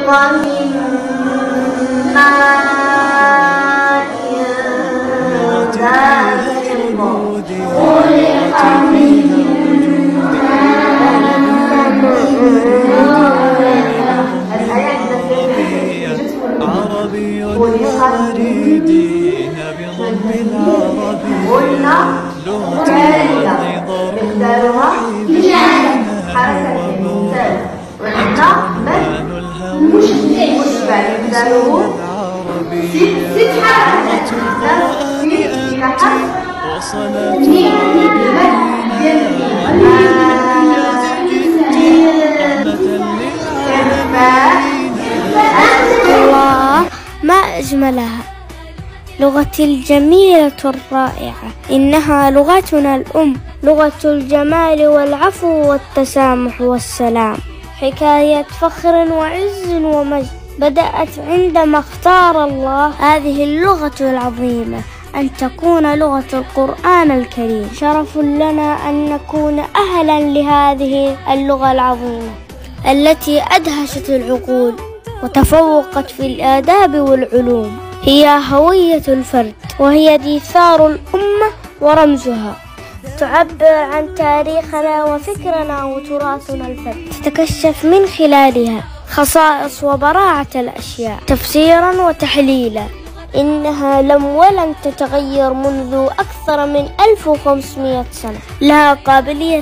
من ماء دافق خلق من عربي ووالديها بضم العربي. قلنا لغة ست الله ما أجملها. لغتي الجميلة الرائعة. إنها لغتنا الأم. لغة الجمال والعفو والتسامح والسلام. حكاية فخر وعز ومجد. بدأت عندما اختار الله هذه اللغة العظيمة أن تكون لغة القرآن الكريم. شرف لنا أن نكون أهلا لهذه اللغة العظيمة التي أدهشت العقول وتفوقت في الآداب والعلوم. هي هوية الفرد وهي ديثار الأمة ورمزها. تعبر عن تاريخنا وفكرنا وتراثنا الفرد. تتكشف من خلالها. خصائص وبراعة الأشياء. تفسيرا وتحليلا. إنها لم ولن تتغير منذ أكثر من 1500 سنة. لها قابلية